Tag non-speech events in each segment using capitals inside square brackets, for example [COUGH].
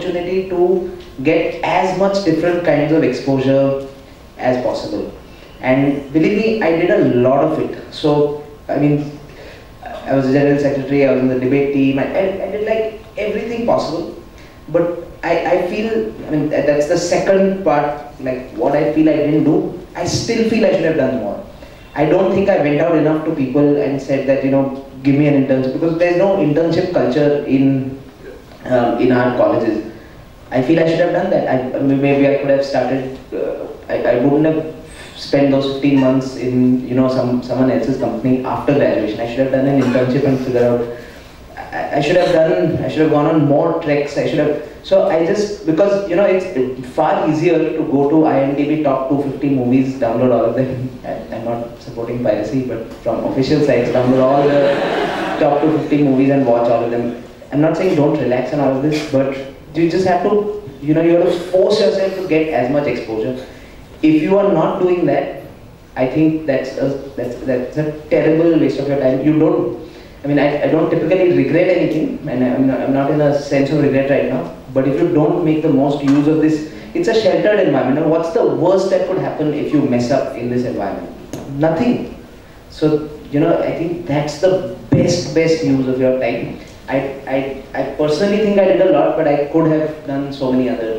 opportunity to get as much different kinds of exposure as possible. And believe me, I did a lot of it. So, I mean, I was a general secretary, I was in the debate team, I, I, I did like everything possible. But I, I feel, I mean, that's the second part, like what I feel I didn't do, I still feel I should have done more. I don't think I went out enough to people and said that, you know, give me an internship, because there's no internship culture in, um, in our colleges. I feel I should have done that. I, maybe I could have started, uh, I, I wouldn't have spent those 15 months in, you know, some, someone else's company after graduation. I should have done an internship and figure out I, I should have done, I should have gone on more treks, I should have, so I just, because, you know, it's far easier to go to IMDb top 250 movies, download all of them, [LAUGHS] I, I'm not supporting piracy, but from official sites, download all the top 250 movies and watch all of them. I'm not saying don't relax on all of this, but you just have to, you know, you have to force yourself to get as much exposure. If you are not doing that, I think that's a, that's, that's a terrible waste of your time. You don't I mean, I, I don't typically regret anything, and I'm not, I'm not in a sense of regret right now. But if you don't make the most use of this, it's a sheltered environment. And what's the worst that could happen if you mess up in this environment? Nothing. So, you know, I think that's the best, best use of your time. I, I, I personally think I did a lot, but I could have done so many other.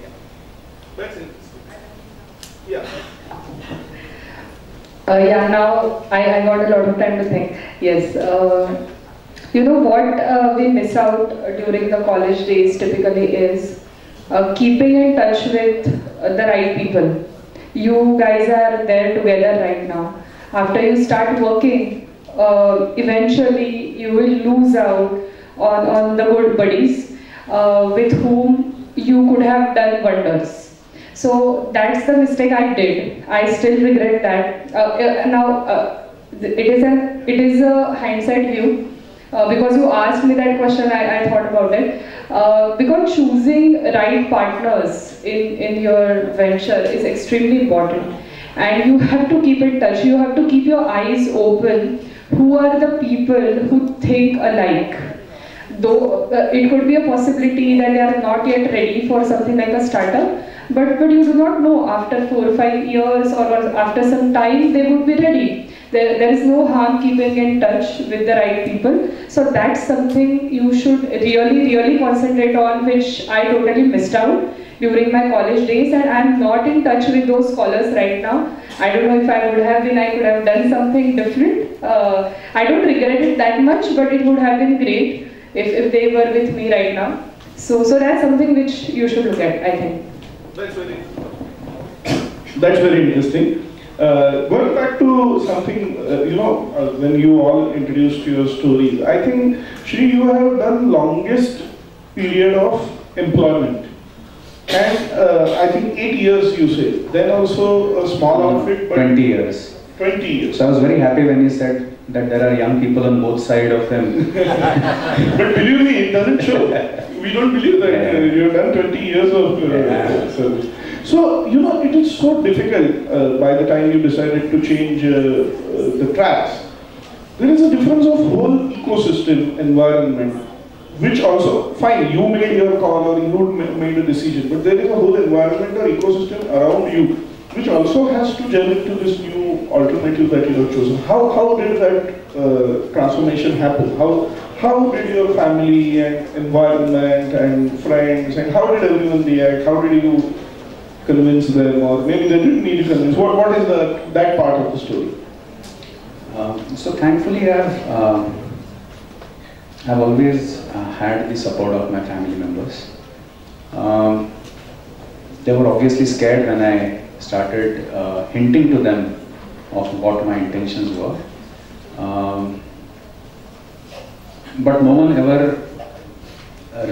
Yeah. That's interesting. Yeah. Uh, yeah, now I, I got a lot of time to think. Yes. Uh, you know what uh, we miss out during the college days typically is uh, keeping in touch with uh, the right people. You guys are there together right now. After you start working, uh, eventually you will lose out on, on the good buddies with whom you could have done wonders. So that's the mistake I did. I still regret that. Uh, uh now uh, it is an it is a hindsight view. Uh, because you asked me that question, I, I thought about it. Uh, because choosing right partners in, in your venture is extremely important. And you have to keep in touch. You have to keep your eyes open. Who are the people who think alike? Though uh, it could be a possibility that they are not yet ready for something like a startup, but, but you do not know after four or five years or, or after some time they would be ready. There, there is no harm keeping in touch with the right people. So that's something you should really, really concentrate on, which I totally missed out during my college days and I'm not in touch with those scholars right now. I don't know if I would have been, I could have done something different. Uh, I don't regret it that much, but it would have been great if, if they were with me right now. So, so that's something which you should look at, I think. That's very, interesting. Uh, going back to something, uh, you know, uh, when you all introduced your stories, I think, Shri, you have done longest period of employment. And uh, I think eight years you say. Then also a small outfit, but 20 years. 20 years. So I was very happy when you said that there are young people on both sides of him. [LAUGHS] but believe me, it doesn't show. We don't believe that yeah. uh, you've done 20 years of uh, yeah. service. So, you know, it is so difficult uh, by the time you decided to change uh, uh, the tracks. There is a difference of whole ecosystem environment, which also, fine, you made your call or you made a decision, but there is a whole environment or ecosystem around you which also has to gel into this new alternative that you have chosen. How, how did that uh, transformation happen? How, how did your family and environment and friends and how did everyone react? How did you convince them or maybe they didn't need to convince? What, what is the, that part of the story? Um, so thankfully I've, um, I've always uh, had the support of my family members. Um, they were obviously scared when I started uh, hinting to them of what my intentions were. Um, but no one ever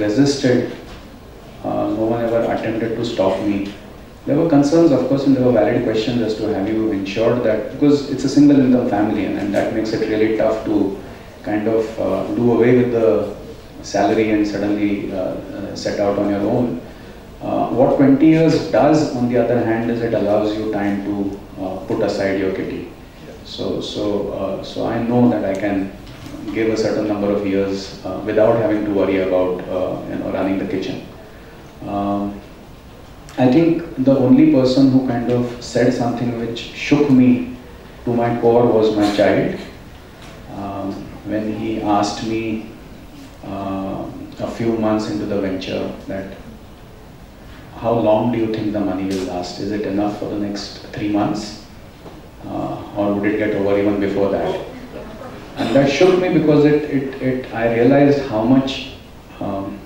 resisted, uh, no one ever attempted to stop me. There were concerns, of course, and there were valid questions as to have you ensured that, because it's a single income family and, and that makes it really tough to kind of uh, do away with the salary and suddenly uh, uh, set out on your own. What 20 years does, on the other hand, is it allows you time to put aside your kitty. So, so, so I know that I can give a certain number of years uh, without having to worry about uh, you know, running the kitchen. Um, I think the only person who kind of said something which shook me to my core was my child. Um, when he asked me uh, a few months into the venture that how long do you think the money will last? Is it enough for the next three months? Uh, or would it get over even before that? And that shook me because it, it, it I realized how much um,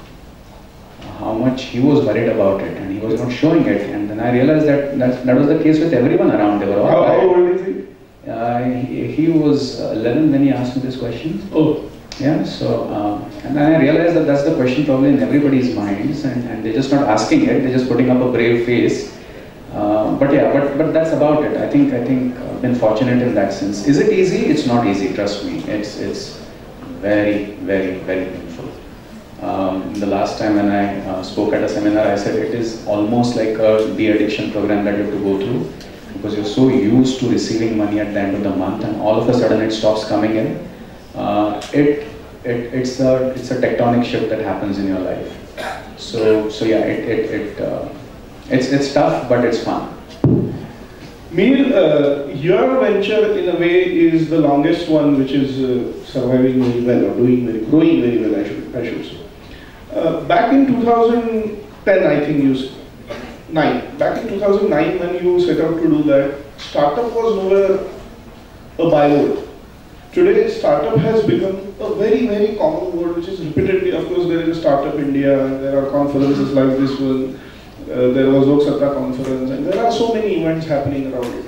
how much he was worried about it and he was not showing it. And then I realized that that, that was the case with everyone around. They were all How, how worried. old is he? Uh, he, he was 11 when he asked me this question. Oh, Yeah, so, um, and I realized that that's the question probably in everybody's minds, and, and they're just not asking it, they're just putting up a brave face. Uh, but yeah, but, but that's about it. I think, I think I've been fortunate in that sense. Is it easy? It's not easy, trust me. It's, it's very, very, very painful. Um, the last time when I uh, spoke at a seminar, I said it is almost like a de-addiction program that you have to go through because you're so used to receiving money at the end of the month and all of a sudden it stops coming in. Uh, it, it, it's, a, it's a tectonic shift that happens in your life. So, so yeah, it, it, it, uh, it's, it's tough, but it's fun. Mir, uh, your venture in a way is the longest one which is uh, surviving very well or doing very, growing very well, I should, I should say. Uh, back in 2010, I think you, s- nine, back in 2009 when you set out to do that, startup was nowhere a byword. Today, startup has become a very, very common word which is repeatedly, of course, there is a Startup India, and there are conferences like this one, uh, there was Lok Sabha conference, and there are so many events happening around it.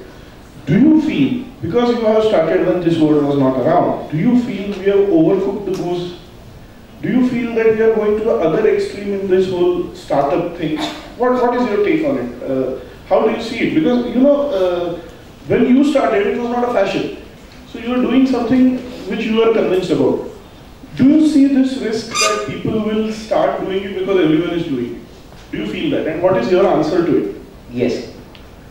Do you feel, because you have started when this word was not around, do you feel we have overcooked the goose? Do you feel that we are going to the other extreme in this whole startup thing? What, what is your take on it? Uh, how do you see it? Because, you know, uh, when you started, it was not a fashion. So you are doing something which you are convinced about. Do you see this risk that people will start doing it because everyone is doing it? Do you feel that? And what is your answer to it? Yes.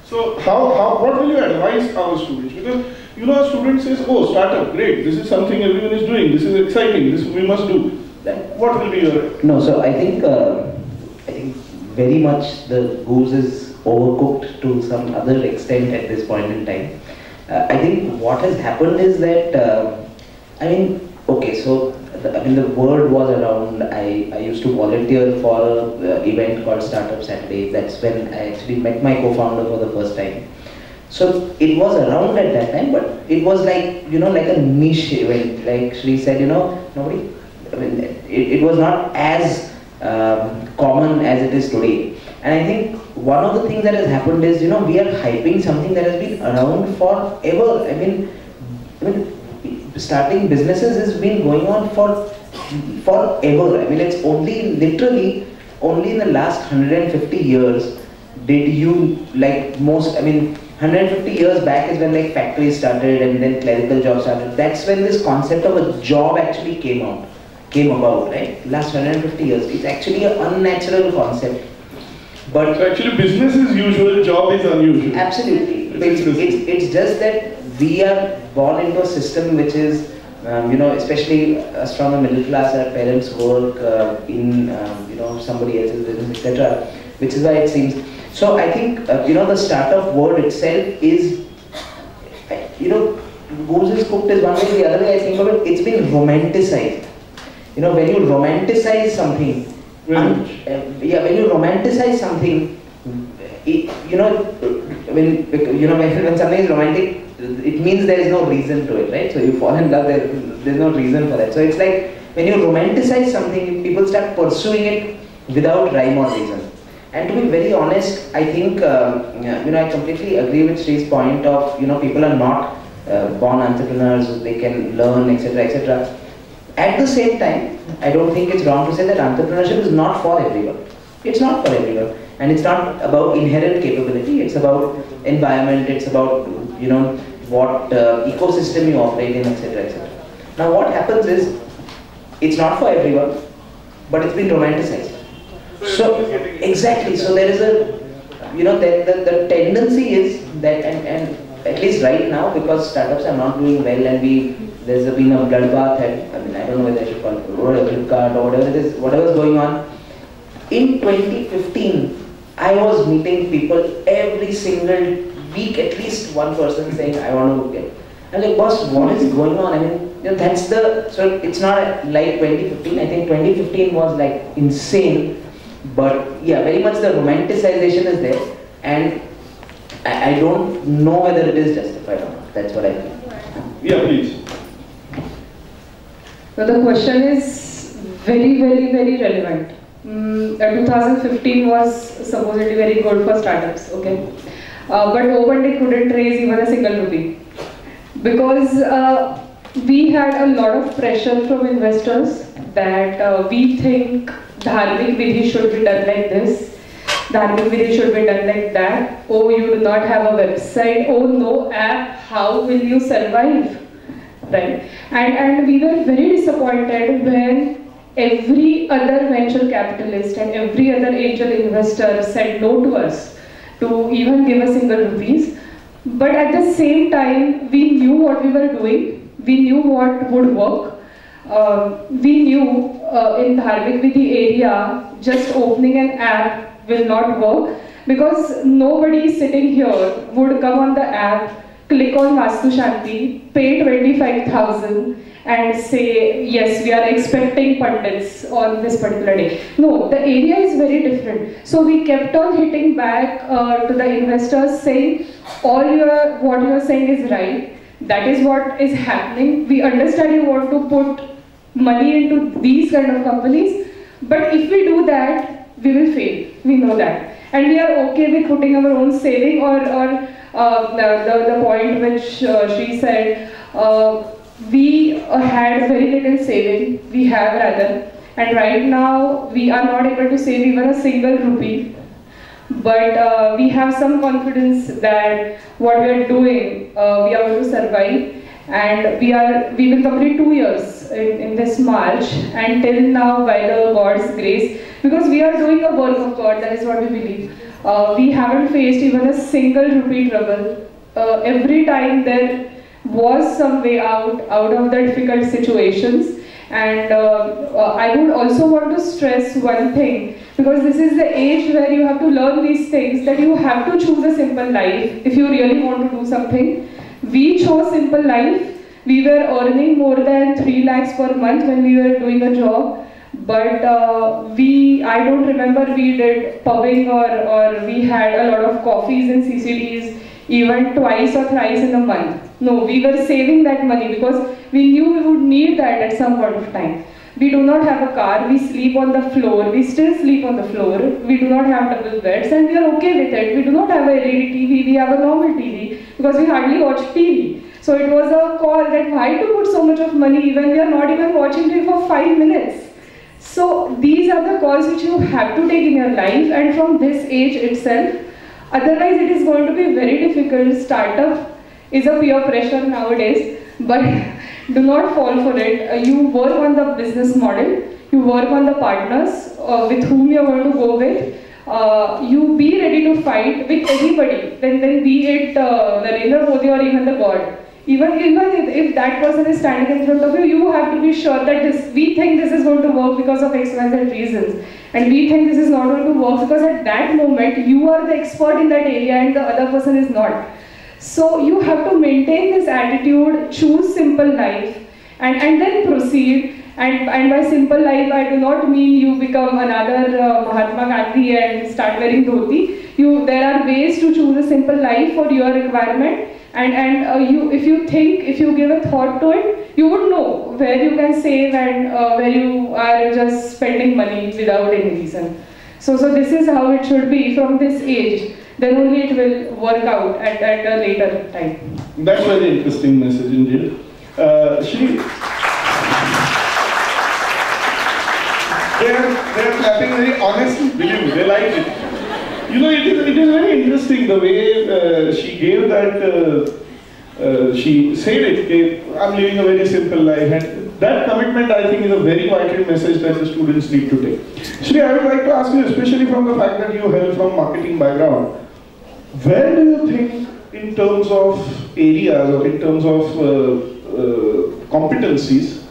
So how, how what will you advise our students? Because you know a student says, oh startup, great, this is something everyone is doing, this is exciting, this we must do. What will be your No, so I think uh, I think very much the goose is overcooked to some other extent at this point in time. Uh, I think what has happened is that uh, I mean, okay, so the, I mean the word was around. I, I used to volunteer for an uh, event called Startup Saturday. That's when I actually met my co-founder for the first time. So it was around at that time, but it was like you know like a niche event. Like Shri said, you know, nobody. I mean, it, it was not as um, common as it is today. And I think one of the things that has happened is you know we are hyping something that has been around forever. I mean, I mean, starting businesses has been going on for forever. I mean, it's only literally only in the last 150 years did you like most. I mean, 150 years back is when like factories started and then clerical jobs started. That's when this concept of a job actually came out, came about, right? Last 150 years. It's actually an unnatural concept. But so actually business is usual, job is unusual. Absolutely. It's It's, it's, it's just that we are born into a system which is, um, you know, especially us from a middle class, our parents work uh, in, um, you know, somebody else's business, etc. Which is why it seems. So I think, uh, you know, the startup world itself is, you know, goose is cooked is one way, the other way I think of it, it's been romanticized. You know, when you romanticize something, un- uh, yeah, when you romanticize something, it, you know, when you know when, [LAUGHS] when something is romantic, it means there is no reason to it, right? So you fall in love, there, there's no reason for that. So it's like when you romanticize something, people start pursuing it without rhyme or reason. And to be very honest, I think um, you know I completely agree with Sri's point of you know people are not uh, born entrepreneurs; they can learn, etc., etc. At the same time, I don't think it's wrong to say that entrepreneurship is not for everyone. It's not for everyone, and it's not about inherent capability. It's about environment. It's about you know what uh, ecosystem you operate in, etc., etc. Now, what happens is it's not for everyone, but it's been romanticized. So exactly. So there is a you know the, the, the tendency is that and, and at least right now because startups are not doing well and we there's been a bloodbath at I mean I don't know whether I should call it Flipkart or whatever it is whatever is going on. in 2015, I was meeting people every single week, at least one person saying, I want to get. I'm like, boss, what is going on? I mean, you know, that's the, so it's not like 2015. I think 2015 was like insane. But yeah, very much the romanticization is there. And I, I don't know whether it is justified or not. That's what I feel. Yeah, please. So the question is very, very, very relevant. Mm, uh, 2015 was supposedly very good for startups, okay? Uh, but OpenDay couldn't raise even a single rupee because uh, we had a lot of pressure from investors that uh, we think Dharmik Vidhi should be done like this, Dharmik Vidhi should be done like that. Oh, you do not have a website. Oh, no app. How will you survive? And, and we were very disappointed when every other venture capitalist and every other angel investor said no to us to even give a single rupees. But at the same time, we knew what we were doing. We knew what would work. Uh, we knew uh, in Dharmik Vidhi area, just opening an app will not work because nobody sitting here would come on the app, click on Vastu Shanti, pay 25,000 and say, yes, we are expecting pundits on this particular day. No, the area is very different. So we kept on hitting back uh, to the investors saying, all your, what you are saying is right. That is what is happening. We understand you want to put money into these kind of companies, but if we do that, we will fail. We know that. And we are okay with putting our own saving or, or uh, the, the, the point which uh, she said, uh, we uh, had very little saving, we have rather, and right now we are not able to save even a single rupee. But uh, we have some confidence that what we are doing, uh, we are going to survive, and we are we will complete two years in, in this March, and till now by the God's grace, because we are doing a work of God. That is what we believe. Uh, we haven't faced even a single rupee trouble. Uh, every time there was some way out out of the difficult situations and uh, uh, I would also want to stress one thing because this is the age where you have to learn these things that you have to choose a simple life if you really want to do something. We chose simple life. We were earning more than 3 lakhs per month when we were doing a job. But uh, we, I don't remember we did pubbing or, or we had a lot of coffees and CCDs even twice or thrice in a month. No, we were saving that money because we knew we would need that at some point of time. We do not have a car, we sleep on the floor, we still sleep on the floor, we do not have double beds and we are okay with it. We do not have a LED TV, we have a normal TV because we hardly watch TV. So it was a call that why to put so much of money when we are not even watching TV for 5 minutes. So these are the calls which you have to take in your life and from this age itself Otherwise, it is going to be very difficult. Startup is a peer pressure nowadays, but [LAUGHS] do not fall for it. Uh, you work on the business model, you work on the partners uh, with whom you are going to go with. Uh, you be ready to fight with anybody, then, then be it uh, Narendra Modi or even the God. Even, even if, if that person is standing in front of you, you have to be sure that this, we think this is going to work because of X, Y, Z reasons. And we think this is not going to work because at that moment, you are the expert in that area and the other person is not. So you have to maintain this attitude, choose simple life, and, and then proceed. And, and by simple life, I do not mean you become another uh, Mahatma Gandhi and start wearing dhoti. You, there are ways to choose a simple life for your requirement and and uh, you if you think if you give a thought to it you would know where you can save and uh, where you are just spending money without any reason so so this is how it should be from this age then only it will work out at, at a later time That's very interesting message indeed. Uh, Shri, they are, they are clapping very honestly, believe me, they like it. You know, it is, it is very interesting the way uh, she gave that, uh, uh, she said it, I'm living a very simple life and that commitment I think is a very vital message that the students need to take. I would like to ask you, especially from the fact that you hail from marketing background, where do you think in terms of areas or in terms of uh, uh, competencies,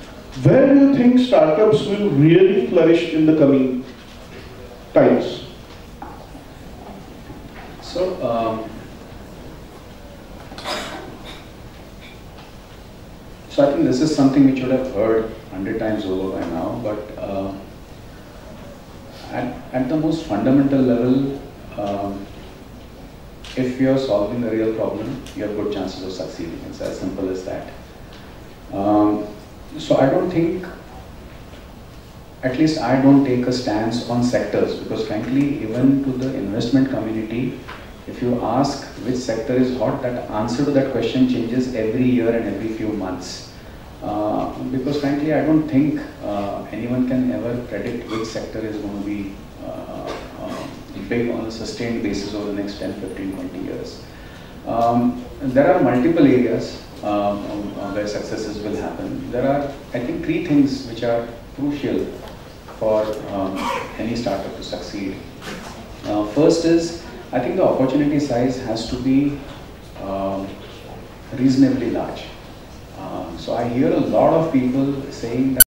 where do you think startups will really flourish in the coming times? So, um, so I think this is something which you would have heard hundred times over by now, but uh, at, at the most fundamental level, um, if you're solving a real problem, you have good chances of succeeding. It's as simple as that. Um, so I don't think, at least I don't take a stance on sectors because frankly, even to the investment community, if you ask which sector is hot, that answer to that question changes every year and every few months. Uh, because frankly, I don't think uh, anyone can ever predict which sector is going to be uh, uh, big on a sustained basis over the next 10, 15, 20 years. Um, there are multiple areas um, where successes will happen. There are, I think, three things which are crucial for um, any startup to succeed. Uh, first is, I think the opportunity size has to be um, reasonably large. Uh, so I hear a lot of people saying that